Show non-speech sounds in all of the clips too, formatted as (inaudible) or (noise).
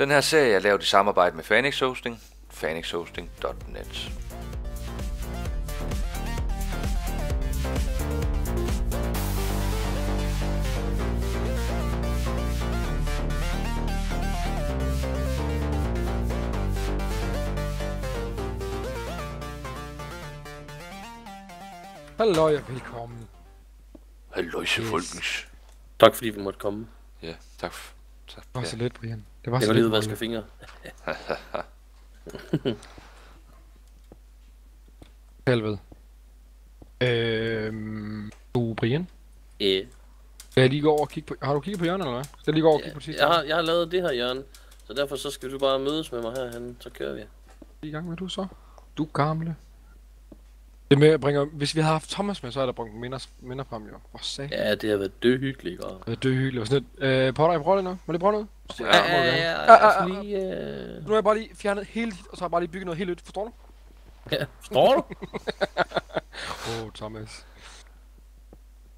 Den her serie er lavet i samarbejde med Phoenix Hosting, phoenixhosting.net. Hallo og velkommen. Hallo, yes. folkens. Tak fordi vi måtte komme. Ja, tak. Det var Ja. så lidt, Brian. Det var Jeg så går lige lidt. vaske fingre. (laughs) Helvede. Øhm, du, Brian? Øh, Skal jeg lige gå over og kigge på... Har du kigget på hjørnet, eller hvad? Skal jeg lige gå over og kigge på sidste? jeg, har, jeg har lavet det her, Jørgen. Så derfor så skal du bare mødes med mig herhen, så kører vi. i gang med du så? Du gamle. Det med at bringe... Hvis vi havde haft Thomas med, så havde der brugt minder, minder frem, jo. Hvor sag. Ja, det har været døhyggeligt, og... Det er død hyggeligt. og Sådan lidt. Øh, Potter, jeg prøver det nu. Må jeg lige prøve noget? Ja, Ja, ja, ja, jeg ah, skal lige... Øh... Nu har jeg bare lige fjernet hele dit, og så har jeg bare lige bygget noget helt nyt. Forstår du? Ja, forstår du? (laughs) Åh, oh, Thomas.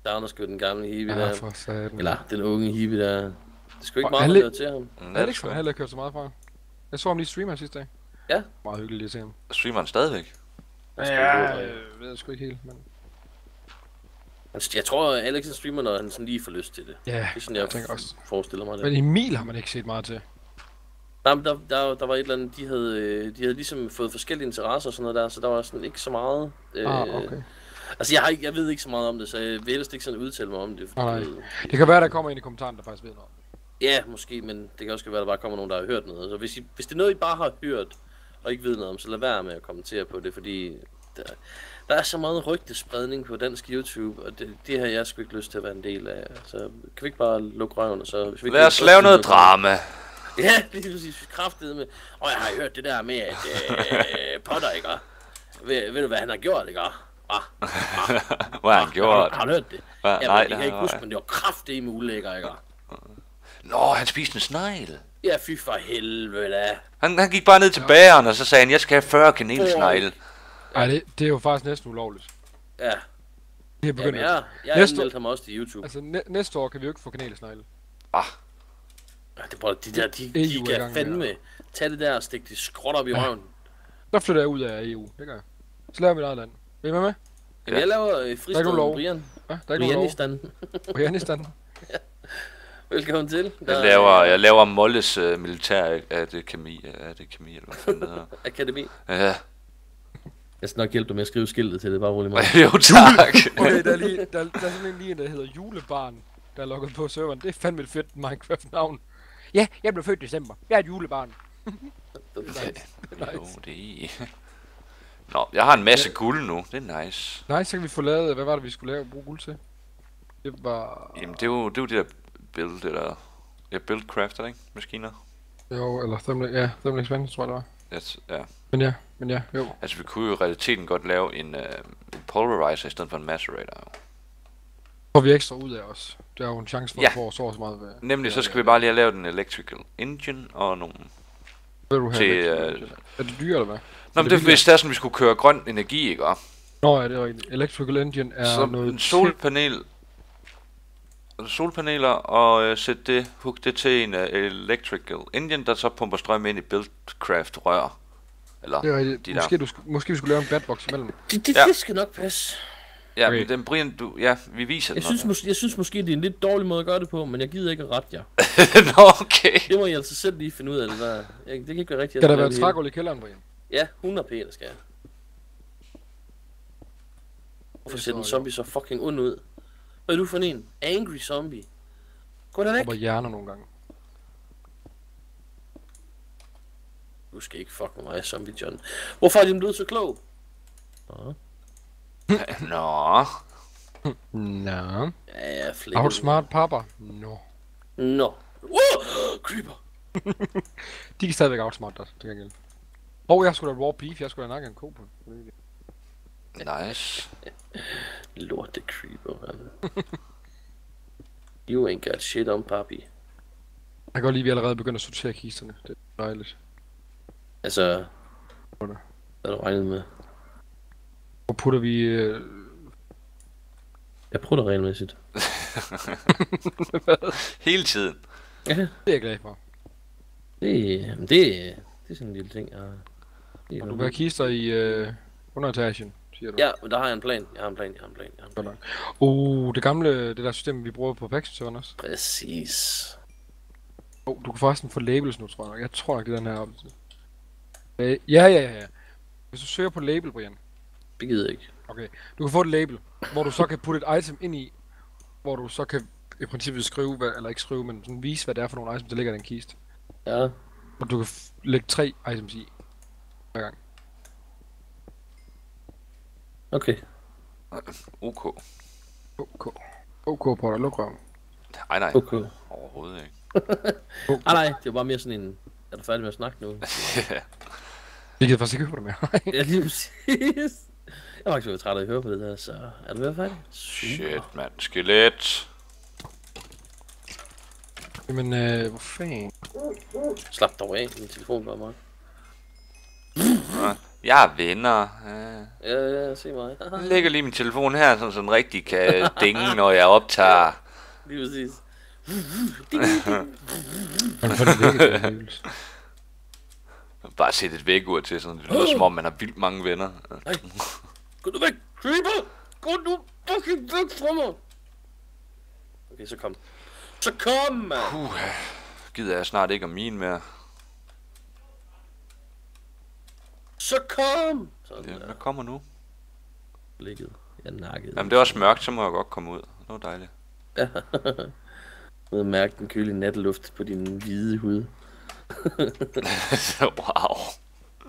Der er sgu den gamle hippie Ja, der. for satan. Eller den unge hippie der. Det er sgu ikke Og meget, der til ham. Alex sgu- har heller ikke kørt så meget fra. Jeg så ham lige streame her sidste dag. Ja. Meget hyggeligt lige at se ham. Streamer han stadigvæk? Og- jeg ved jeg sgu ikke helt, men... Jeg tror, at Alex er streamer, når han sådan lige får lyst til det. Ja, Det er sådan, jeg, jeg tænker også. forestiller mig det. Men Emil har man ikke set meget til. Nej, men der, der, der var et eller andet, de havde, øh, de havde ligesom fået forskellige interesser og sådan noget der, så der var sådan ikke så meget. Øh, Ah, okay. Altså, jeg, har ikke, jeg ved ikke så meget om det, så jeg vil helst ikke sådan udtale mig om det. Nej, nej. Det kan være, der kommer ind i kommentaren, der faktisk ved noget. Ja, måske, men det kan også være, at der bare kommer nogen, der har hørt noget. Så hvis, I, hvis det er noget, I bare har hørt, og ikke ved noget om, så lad være med at kommentere på det, fordi der, der er så meget rygtespredning på dansk YouTube, og det, det har jeg sgu ikke lyst til at være en del af. Så kan vi ikke bare lukke røven, og så... Hvis vi Lad os lave noget drama. (laughs) Ja, lige præcis. Kraftet med. Og jeg har hørt det der med, at øh, Potter, ikke? Ved, ved du, hvad han har gjort, ikke? Ah, (laughs) Hvad har han har, gjort? du, har du hørt det? Hva? Ja, Nej, det kan jeg ikke har huske, men det var kraftigt i ulækker, ikke? Nå, han spiste en snegl. Ja, fy for helvede da. Han, han gik bare ned til bageren, og så sagde han, jeg skal have 40 kanelsnegle. Ej, det, det er jo faktisk næsten ulovligt. Ja, Det er Jamen, begyndt. jeg, jeg Næste- anmeldte ham også til YouTube. Altså, næ- næste år kan vi jo ikke få kanelsnegle. Ah, Ja, det prøver, de der, de, er de i kan med fandme tage det der og stikke det skråt op i Ja. røven. Så flytter jeg ud af EU. Det gør jeg. Så laver vi mit eget land. Vil I være med? Jamen, jeg laver fristaden. Brian. Ja, der er ikke nogen lov. Brianistan. Brianistan. (laughs) Velkommen til. Der jeg er, laver, øh, jeg laver Molles uh, militær af det kemi, af det kemi, eller hvad fanden det hedder. (laughs) Akademi. Ja, Jeg skal nok hjælpe dig med at skrive skiltet til det, bare rolig mig. (laughs) jo tak. (laughs) Okay, der er, lige, der, der er sådan en lige en, der hedder Julebarn, der er logget på serveren. Det er fandme et fedt Minecraft-navn. Ja, jeg blev født i december. Jeg er et julebarn. jo, det er... Nå, jeg har en masse guld nu. Det er nice. Nej, så kan vi få lavet, hvad var det, vi skulle lave bruge guld til? Det var... Jamen, det er jo det, er jo det der build, det der... Ja, buildcrafter, ikke? Maskiner. Jo, eller Thermal, ja, Thermal Expansion, tror jeg, det var. Yes, ja. Men ja, men ja, jo. Altså, vi kunne jo i realiteten godt lave en, uh, en polarizer i stedet for en macerator. jo. Får vi ekstra ud af os. Der er jo en chance for, Ja. at få så meget ved. Nemlig, så skal vi bare lige have lavet en electrical engine og nogle... Vil du have til, øh, Er det dyre, eller hvad? Nå, men det er hvis det er sådan, vi skulle køre grøn energi, ikke? Nå, ja, det er rigtigt. Electrical Engine er så noget... en solpanel... Solpaneler og øh, sætte det, hook det til en uh, electrical engine, der så pumper strøm ind i buildcraft rør. Eller, Det er de der. Måske, du, sk- måske vi skulle lave en batbox imellem. Det, det, Ja. det skal nok passe. ja, Okay. men den Brian, du, ja, vi viser Jeg den. synes, måske, jeg synes måske, det er en lidt dårlig måde at gøre det på, men jeg gider ikke at rette jer. (laughs) Nå, okay. Det må I altså selv lige finde ud af det der. Jeg, det kan ikke være rigtigt. Jeg der være et trægulv i kælderen, Brian? Ja, 100 p, der skal jeg. Hvorfor ser den zombie så fucking ond ud? Hvad er du for en? Angry zombie. Gå da væk. Hopper hjerner nogle gange. Du skal ikke fuck med mig, zombie John. Hvorfor er din blevet så klog? Nå. Nå, Nå. Ja, ja, flækker. Outsmart papa. Nå. Nå. Uh, creeper. (laughs) De kan stadigvæk outsmart dig, til gengæld. Og jeg skulle da raw beef, jeg skulle da nakke en ko på. Nice. Lorte creeper, man. (laughs) you ain't got shit on papi. Jeg kan godt lide, at vi allerede begynder at sortere kisterne. Det er dejligt. Altså, er hvad har du regnet med? Hvor putter vi... Øh... Jeg prøver det regelmæssigt. (laughs) Hele tiden. Ja. Det er jeg glad for. Det, det, det er sådan en lille ting, jeg. Det er Og du vil have kister i øh, underetagen, siger du. Ja, men der har jeg en plan. Jeg har en plan, jeg har en plan, jeg har en plan. Uh, det gamle, det der system, vi bruger på Paxton også. Præcis. Oh, du kan forresten få labels nu, tror jeg nok. Jeg tror nok, det er den her op. Øh, ja, ja, ja. Hvis du søger på label, Brian. Det gider ikke. Okay. Du kan få et label, hvor du så kan putte et item ind i, hvor du så kan i princippet skrive, hvad, eller ikke skrive, men sådan vise, hvad det er for nogle items, der ligger i den kiste. Ja. Og du kan lægge tre items i. Hver gang. Okay. OK. OK. OK, Potter, luk røven. Nej, nej. Okay. Overhovedet ikke. (laughs) Ah, nej, det var bare mere sådan en... Er du færdig med at snakke nu? (laughs) Vi kan faktisk ikke høre det mere. (laughs) ja, lige præcis. Jeg var faktisk træt af at høre på det der, så er du ved at færdig? Shit, mand. Skelet. Jamen, øh, hvor fanden? Slap dog af, min telefon var mig. Jeg er venner. Ja. Ja, ja, se mig. (laughs) Jeg lægger lige min telefon her, sådan så den rigtig kan (laughs) dinge, når jeg optager. lige præcis. (laughs) Bare sætte et vækkeur til, sådan det lyder som om, man har vildt mange venner. Gå nu væk, creeper! Gå nu fucking væk fra mig! Okay, så kom. Så kom, mand! Gider jeg snart ikke om min mere. Så kom! Sådan Det, der. hvad kommer nu? Ligget. Jeg nakkede. Jamen det er også mørkt, så må jeg godt komme ud. Det var dejligt. Med at mærke den kølige natluft på din hvide hud. (laughs) wow.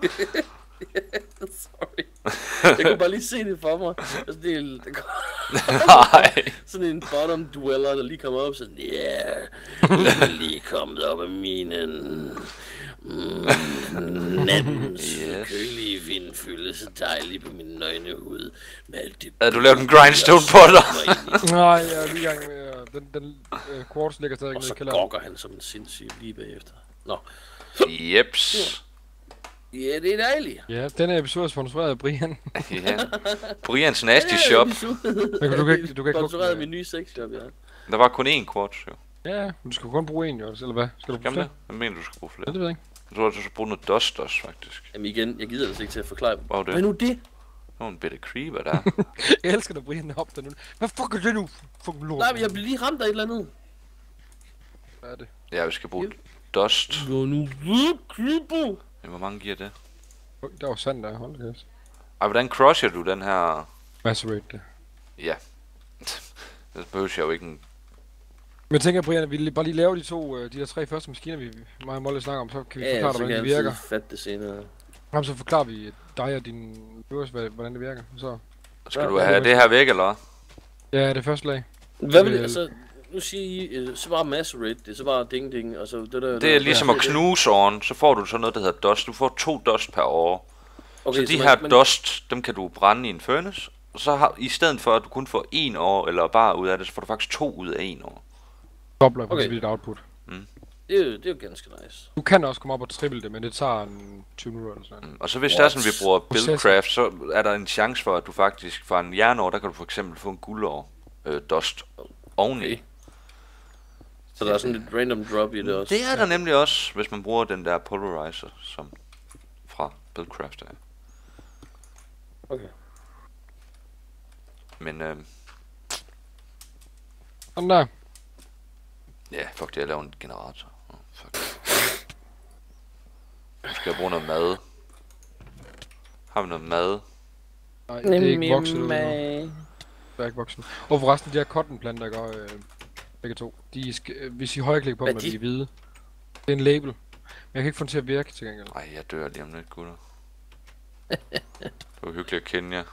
(laughs) Sorry. Jeg kunne bare lige se det for mig. Altså, det er, der kom Nej. (laughs) sådan en bottom dweller, der lige kommer op sådan, ja, yeah, lige kommet op af minen. Mm, nattens Yes. kølige vind føles så dejligt på min nøgne hud. Med alt det Havde du lavet en grindstone på dig? (laughs) Nej, jeg er lige i gang med at... Den, den øh, quartz ligger stadig Og nede i så kælderen. gokker han som en sindssyg lige bagefter. Nå, Jeps. ja, det er dejligt. Ja, denne episode er sponsoreret af Brian. Ja. Brians Nasty Shop. Men du kan ikke- du kan ikke Sponsoreret hugge min nye sexshop, ja. Der var kun én quartz, jo. Ja, men du skal kun bruge en, jo, eller hvad? Skal du bruge man flere? Jeg mener, du skal bruge Ja, flere. det ved jeg ikke. Jeg tror, du skal bruge noget dust også, faktisk. Jamen igen, jeg gider altså ikke til at forklare. Hvad var det? Hvad nu det? Det var en bitte creeper der. (laughs) Jeg elsker, når Brian er op der nu. Hvad fuck er det nu? Fucking lort. Nej, men jeg blev lige ramt af et eller andet. Hvad er det? Ja, vi skal bruge dust. Gå nu creeper. Ja, Hvor mange giver det? Der var sand der, hold kæft. Ej, hvordan crusher du den her... Macerate det. Ja. (laughs) Det behøver jeg jo ikke en... Men jeg tænker, Brian, at vi lige- bare lige laver de to, øh, de der tre første maskiner, vi og Molle snakker om, så kan vi Ja, forklare så dig, kan hvordan jeg de virker. altid fatte det senere. Jamen, så forklarer vi dig og din viewers, hvad- hvordan det virker. Så. Skal Ja, du ja, have det det her væk, eller hvad? Ja, det første lag. Hvad vil Øh, altså, nu siger I, øh, så bare macerate det, så bare ding ding, og så det der... Det er ligesom at knuse oven, så får du sådan noget, der hedder dust. Du får to dust per år. Okay, så de man- her man- dust, dem kan du brænde i en furnace. Og så har, i stedet for, at du kun får en år, eller bare ud af det, så får du faktisk to ud af en år. Dobler Okay. okay. dit output. Det er, jo, det er jo ganske nice. Du kan også komme op og triple det, men det tager en 20 minutter eller sådan. Mm, Og så hvis What? det er sådan, vi bruger buildcraft, så er der en chance for, at du faktisk fra en jernår, der kan du for eksempel få en guldår øh, dust oveni. Okay. Så der er sådan lidt random drop i det også. Det er der nemlig også, hvis man bruger den der polarizer, som fra buildcraft er. Okay. Men øh, Sådan der. Ja, fuck det, jeg laver en generator. Oh, fuck. Skal jeg bruge noget mad? Har vi noget mad? Nej, det er ikke vokset ud nu. Det er ikke vokset. Og forresten, de her cottonplanter, der går øh, begge to, de skal, øh, hvis I højreklikker på dem, er de? de er hvide. Det er en label. Men jeg kan ikke få den til at virke til gengæld. Nej, jeg dør lige om lidt, gutter. Det var hyggeligt at kende jer.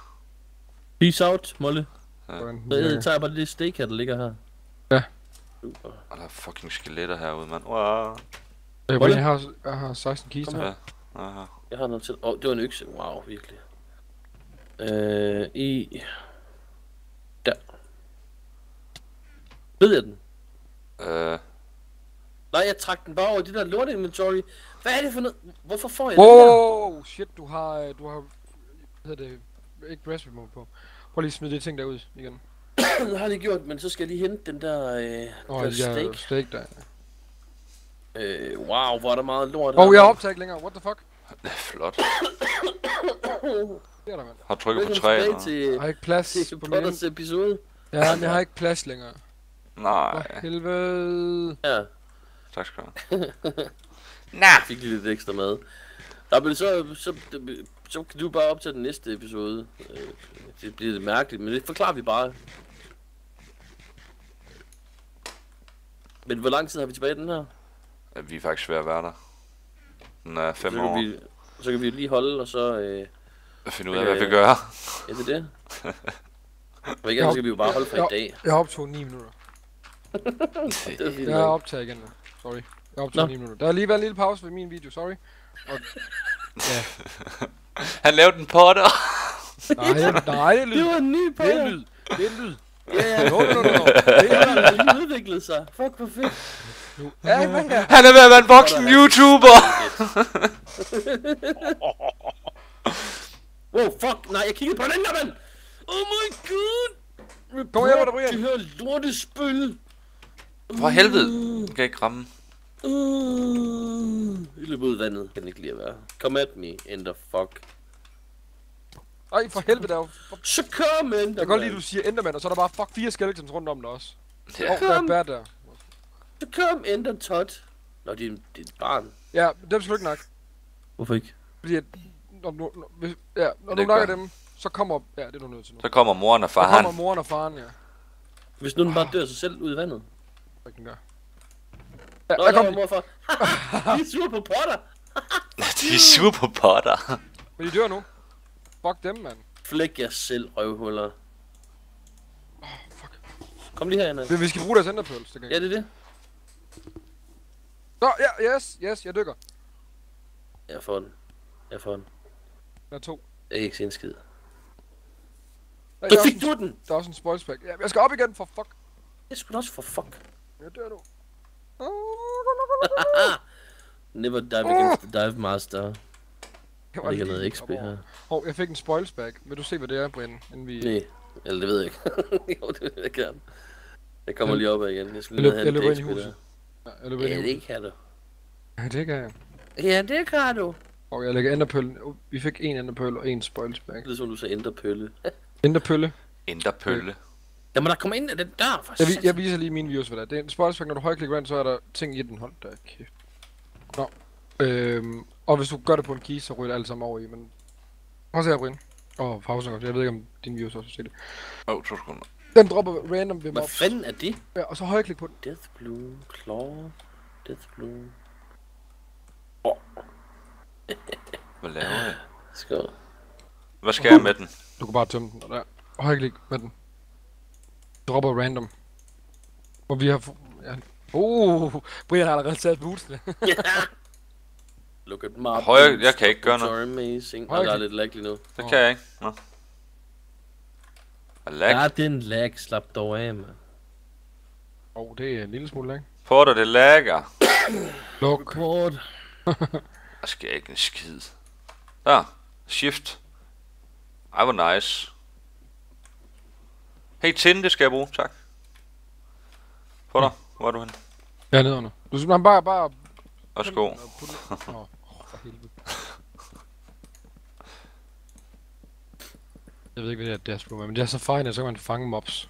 Peace out, Molle. Den Så jeg tager bare det steak her, der ligger her. Ja. Super. Og der er fucking skeletter herude, mand. Wow. Øh, jeg har, jeg har 16 kister. Ja. Aha. Jeg har noget til. Åh, oh, det var en økse. Wow, virkelig. Øh, i... Der. Ved jeg den? Øh, Nej, jeg trak den bare over i det der lorte inventory. Hvad er det for noget? Hvorfor får jeg den der? Wow, shit, du har, øh, du har, hvad hedder det, ikke breast remote på. Prøv lige at smide de ting derud igen. Det (coughs) har jeg lige gjort, men så skal jeg lige hente den der, øh, Åh, der de der steak. steak der. Øh, wow, hvor er der meget lort Åh, oh, jeg optaget ikke længere. What the fuck? (coughs) Flot. (coughs) Det er der, mand. Har trykket på tilbage og- til, Jeg har ikke plads til på min... Potters episode. Ja, men jeg har ikke plads længere. Nej, For helvede. Ja, tak skal du have. (laughs) jeg fik lige lidt ekstra mad. Nå, men så, så, så kan du bare op til den næste episode. Øh, Det bliver lidt mærkeligt, men det forklarer vi bare. Men hvor lang tid har vi tilbage i den her? Ja, Vi er faktisk ved at være der. Den er fem så kan år. vi, så kan vi lige holde, og så... Øh, Finde ud af, hvad vi gør. er det det? (laughs) Og ikke, så skal vi jo bare holde for i dag. Jeg har optaget 9 minutter. (laughs) Det er Jeg har optaget igen nu. Sorry. Jeg har optaget Nå. 9 minutter. Der har lige været en lille pause ved min video, sorry. Og... (laughs) Ja. Han lavede en potter. Nej, det- nej, det er Det lyd. var en ny på Det er lyd. Det er lyd. Ja, ja, Nå, nå, nå, nå. det har lige udviklet sig. Fuck, hvor fedt. Ja? Han er ved at være en voksen YouTuber. (laughs) Wow, fuck. Nej, jeg kiggede på den anden, mand. Oh my god. Kom her, hvor der ryger. Det her lortespil. For helvede. Den kan ikke ramme. Uh, I løber ud i vandet. Kan ikke lige at være. Come at me, in the fuck. Ej, for helvede, der er jo... Så kom Enderman. Jeg kan godt lide, at du siger Enderman, og så er der bare fuck fire skeletons rundt om dig også. Ja. oh, der er bær der. Så kom Ender Tot. Nå, det er, det er et barn. Ja, dem skal du ikke nakke. Hvorfor ikke? Fordi at, når, du, når, hvis, ja, når du nakker dem, så kommer... Ja, det er du nødt til nu. Så kommer moren og Så faren. kommer moren og faren, ja. Hvis nu den bare dør sig selv ud i vandet. Hvad kan den gøre? Nå, der der kom de. morfar. (laughs) De er sur på Potter. De er super på potter. Men de dør nu. Fuck dem, mand. Flæk jer selv, røvhuller. Fuck. Kom lige herind. Vi, vi skal bruge deres enderpearls, det kan Ja, det er det. Nå, ja, yes, yes, jeg dykker. Jeg får den. Jeg får den. Der er to. Jeg kan ikke se en skid. Der, er, fik du den! der er også en spoils pack. Ja, jeg skal op igen, for fuck. Det skulle også for fuck. Jeg dør nu. (laughs) Never dive against the dive master. Jeg ligger noget XP her. Hov, jeg fik en spoils pack. Vil du se, hvad det er, Brian? Inden vi... Nej, eller det ved jeg ikke. (laughs) jo, det vil jeg gerne. Jeg kommer lige op igen. Jeg skal Jeg lige løb- have jeg løber ind i XP huset. der. Ja, jeg løber ind i Ja, huset. det kan du. Ja, det kan jeg. Ja, det kan du. Og jeg lægger enderpøllen. Oh, vi fik en enderpøl og en spoils pack. Det er som du sagde, ændre pølle. (laughs) Enderpølle. Enderpølle. Jamen, der kommer ind af den dør, for Jeg, vi, jeg viser lige mine views, hvad det er. Det er en pack, når du højklikker ind, så er der ting i den. Hold da kæft. Nå. Øhm, og hvis du gør det på en key, så ryger det alt sammen over i, men... Prøv at se her, Brian. Åh, oh, pausen godt. Jeg ved ikke, om dine views også ser det. Åh, oh, to sekunder. Den dropper random ved Hvad mobs. fanden er det? Ja, og så højklik på den. Death Bloom, Claw, Death Bloom. Hvad laver jeg? Skal Hvad skal jeg med den? Du kan bare tømme den, og der. Højklik med den. Dropper random. Og vi har... Ja. Uh, Brian har allerede taget boostene. (laughs) Look at my Højre- jeg kan ikke gøre noget. amazing. Højre Og der er lidt lag lige nu. Det kan jeg ikke. Nå. Hvad lag? Ja, det er en lag. Slap dog af, mand. Åh, oh, det er en lille smule, ikke? Porter, det lagger. Luk. Report. (laughs) Der sker ikke en skid. Der. Shift. Ej, hvor nice. Hey, tin, det skal jeg bruge. Tak. Porter, hvor er du henne? Jeg er nede under. Du skal man bare, bare... Værsgo. Åh, oh, for helvede. Jeg ved ikke, hvad det er, det er, men det er så fint, at så kan man fange mobs.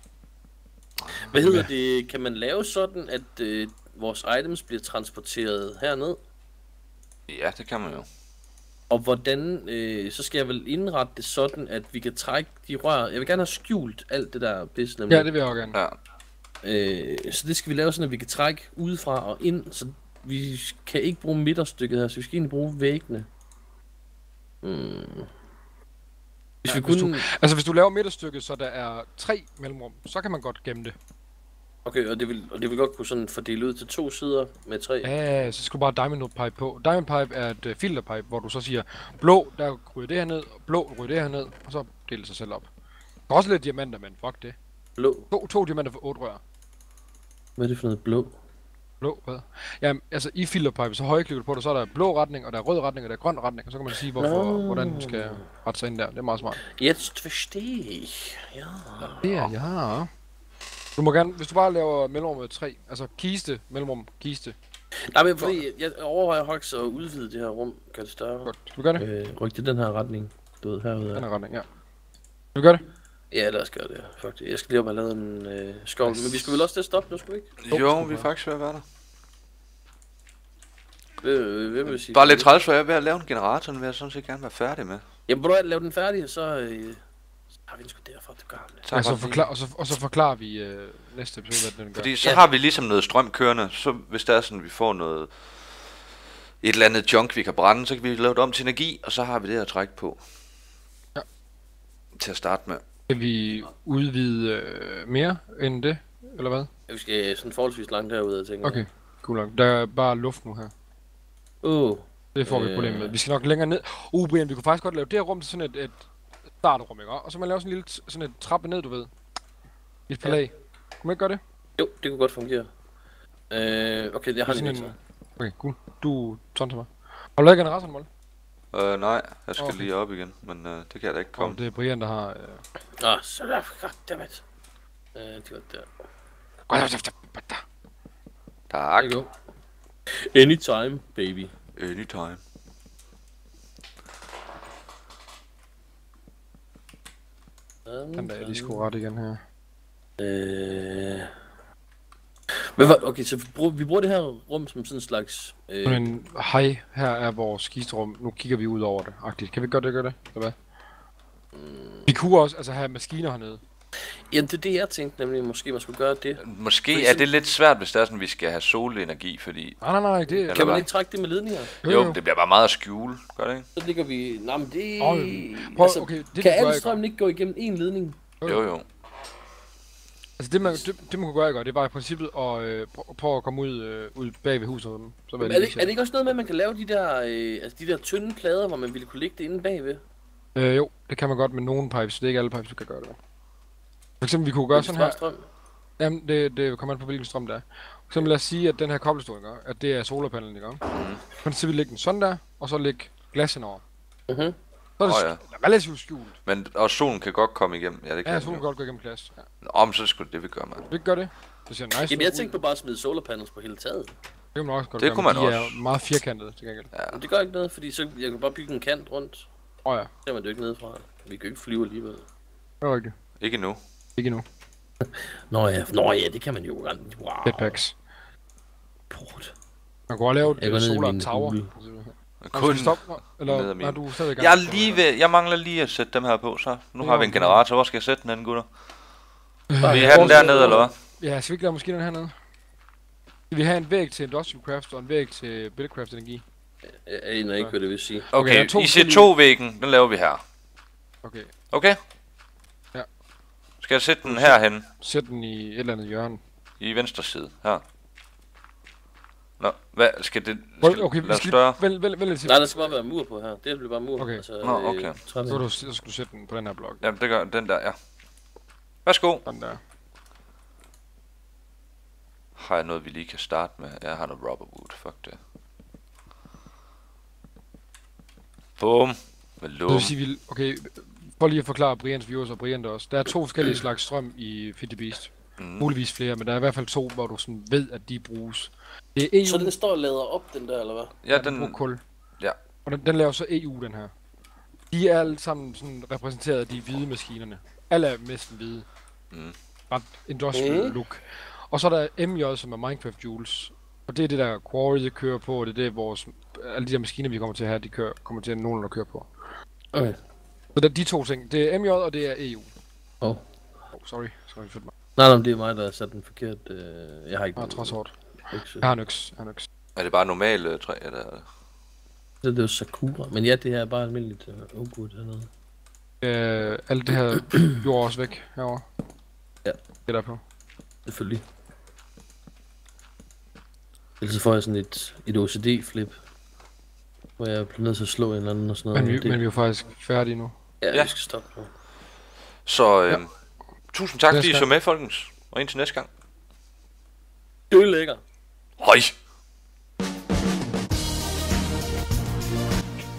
Hvad hedder det? Kan man lave sådan, at øh, vores items bliver transporteret herned? Ja, det kan man jo. Og hvordan, øh, så skal jeg vel indrette det sådan, at vi kan trække de rør. Jeg vil gerne have skjult alt det der pis, nemlig. Ja, det vil jeg også gerne. Ja. Øh, så det skal vi lave sådan, at vi kan trække udefra og ind, så vi kan ikke bruge midterstykket her, så vi skal egentlig bruge væggene. Hmm. Hvis Ja, vi hvis kunne... Altså, hvis du laver midterstykket, så der er tre mellemrum, så kan man godt gemme det. Okay, og det, vil, og det vil godt kunne sådan fordele ud til to sider med tre. Ja, så skal du bare diamond pipe på. Diamond pipe er et uh, filterpipe, hvor du så siger, blå, der ryger det her ned, og blå ryger det her ned, og så deler sig selv op. Der er også lidt diamanter, men fuck det. Blå. To, to diamanter for otte rør. Hvad er det for noget blå? Blå, hvad? Jamen, altså i filterpipe, så højklikker du på det, så er der blå retning, og der er rød retning, og der er grøn retning, og så kan man sige, hvorfor, Nå. hvordan den skal rette sig ind der. Det er meget smart. Jetzt verstehe ich. Ja. Det er, ja. Du må gerne, hvis du bare laver mellemrummet 3, altså kiste, mellemrum, kiste, Nej, men fordi jeg overvejer faktisk at udvide det her rum, gør det større. Godt. Skal vi gøre det? Øh, ryk det den her retning, du ved, herude. Den af. er retning, ja. Skal vi gøre det? Ja, lad os gøre det, faktisk. Jeg skal lige op og have lavet en øh, skov, men vi skal vel også til at stoppe nu, skal vi ikke? Jo, vi er faktisk ved at være der. Hvem, hvem vil sige? Bare lidt træls, for jeg er ved at lave en generator, den vil jeg sådan set gerne være færdig med. Jamen, prøv at lave den færdig, og så, øh, så har vi den sgu derfra til gamle. Så Ja, så bare lige- forklar, og, så, og så forklarer vi øh, næste episode, hvad den gør. Fordi så Ja. har vi ligesom noget strøm kørende, så hvis det er sådan, vi får noget, et eller andet junk, vi kan brænde, så kan vi lave det om til energi, og så har vi det at trække på. Ja. Til at starte med. Skal vi udvide øh, mere end det, eller hvad? Ja, vi skal sådan forholdsvis langt derude, jeg tænker. Okay, cool nok. Der er bare luft nu her. Uh, Det får vi et Øh. problem med. Vi skal nok længere ned. Uh, Brian, vi kunne faktisk godt lave det her rum til sådan et, et startrum, ikke? Og så man laver sådan en lille, sådan et trappe ned, du ved. I et par Ja. lag. Kunne man ikke gøre det? jo, det kunne godt fungere. Øh, okay, jeg har lige en- en... Okay, cool. Du tonser mig. Har du lavet generatoren, Molle? Øh, nej, jeg skal Okay. lige op igen, men øh, det kan jeg da ikke Kom. komme. Det er Brian, der har... Øh... Ah, så der, goddammit. Øh, det var der. Tak. Anytime, baby. Anytime. Den der er lige sgu ret igen her. Øh... Men okay, så vi bruger, vi bruger det her rum som sådan en slags... Øh, Men hej, her er vores skisterum. Nu kigger vi ud over det. Agtigt. Kan vi godt det gøre det? Eller hvad? Vi kunne også altså have maskiner hernede. Jamen, det er det, jeg tænkte nemlig. Måske man skulle gøre det. Måske Fordi er det lidt svært, hvis det er sådan, vi skal have solenergi, fordi Nej, nej, nej, det Kan man hvad? ikke trække det med ledninger? jo, det bliver bare meget at skjule, gør det ikke? Så ligger vi... Nej, men det... Åh, prøv, okay, det, kan al strømmen ikke gå igennem én ledning? Jo, jo. Altså det man, det, det man kunne gøre, ikke? det er bare i princippet at øh, prø- prøve at komme ud, øh, ud bag ved huset. Så Er det, er det ikke også noget med, at man kan lave de der, øh, altså de der tynde plader, hvor man ville kunne lægge det inde bagved? Øh, jo, det kan man godt med nogle pipes. Det er ikke alle pipes, du kan gøre det med. For eksempel, vi kunne gøre sådan her. Strøm. Jamen, det, det kommer an på, hvilken strøm der er. For eksempel, lad os sige, at den her koblestol, ikke? at det er solarpanelen, ikke? Mhm. Men så vil vi lægge den sådan der, og så lægge glas indover. Mhm. Så er det oh, ja. relativt skjult. Men og solen kan godt komme igennem. Ja, det kan Ja, solen kan godt gå igennem glas. Ja. Om så skulle det vi gøre, mand. Vi gøre det. Det ser nice Jamen, jeg tænkte på bare at smide solarpanels på hele taget. Det kan man også godt Det gøre, kunne men man de også. er meget firkantede til gengæld. Ja. Men det gør ikke noget, fordi så jeg kan bare bygge en kant rundt. Åh oh, ja, Så ser man det jo ikke nedefra. Vi kan jo ikke flyve alligevel. det er rigtigt. Ikke nu. Ikke endnu. Nå ja, Nå, ja det kan man jo. Wow. Jetpacks. Port. Man kunne også lave Jeg går et ned i solar tower. hule. Kun. vi stoppe? Eller, min. nej, du er stadig i gang. Jeg, er lige ved, jeg mangler lige at sætte dem her på, så nu har vi en generator. Hvor skal jeg sætte den anden, gutter? Vil I have den dernede, eller hvad? Ja, skal vi ikke lave maskinerne hernede? Skal vi have en væg til Industrial Craft og en væg til Buildcraft Energi? Jeg aner ikke, hvad det vil sige. Okay, Okay, der er to IC2-væggen, den laver vi her. Okay, Okay? Skal jeg sætte den herhen? sæt den i et eller andet hjørne. I venstre side, her. Nå, hvad, skal det skal Okay, lade skal større? vælg lidt til. Nej, der skal bare være mur på her. Det bliver bare mur. Okay. Altså, Nå, okay. Øh. Så, er du, så skal du sætte den på den her blok. Jamen, det gør den der, ja. Værsgo. Sådan der. Har jeg noget, vi lige kan starte med? Jeg har noget rubber wood, fuck det. Bum. Med Det lum. vil sige, vi... Okay, for lige at forklare Brians viewers og Brian der også. Der er to forskellige slags strøm i Fit the Beast. Mm. Muligvis flere, men der er i hvert fald to, hvor du sådan ved, at de bruges. Det er EU, Så den står og lader op, den der, eller hvad? Ja, den bruger den... kul. Ja. Og den, den laver så EU, den her. De er alle sammen sådan repræsenteret af de hvide maskinerne. Alle er næsten hvide. Mm. Ret industrial Mm. look. Og så er der MJ, som er Minecraft Jules. Og det er det der Quarry, det kører på, og det er det, vores, alle de der maskiner, vi kommer til her, de kører, kommer til at nogen, der kører på. Okay. Så der er de to ting. Det er MJ, og det er EU. Åh. Oh, sorry. Sorry for mig. Nej, nej, det er mig, der har sat den forkert. Øh, jeg har ikke... Jeg har trods hårdt. Jeg har en øks. Jeg har en øks. Er det bare normale træ, der? Det, det er jo Sakura. Men ja, det her er bare almindeligt uh, oakwood hernede. Øh, alt det her (clears throat) jord er også væk herovre. Ja. Det der på. Selvfølgelig. Ellers så får jeg sådan et, et OCD-flip. Hvor jeg bliver nødt til at slå en eller anden og sådan noget. Men vi, det, men vi er jo faktisk færdige nu. Ja, Ja. ja, vi skal stoppe nu. Så, øh, tusind tak, fordi I så med, folkens. Og indtil næste gang. Det er lækker. Hej!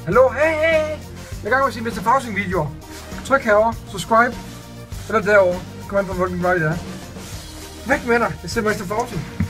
Hallo, hey, hey, hey. Jeg er i gang med at se Mr. Fausing videoer. Tryk herovre, subscribe. Eller derovre. Kom an på, hvilken vej det er. Væk med dig. Jeg ser Mr. Fausing.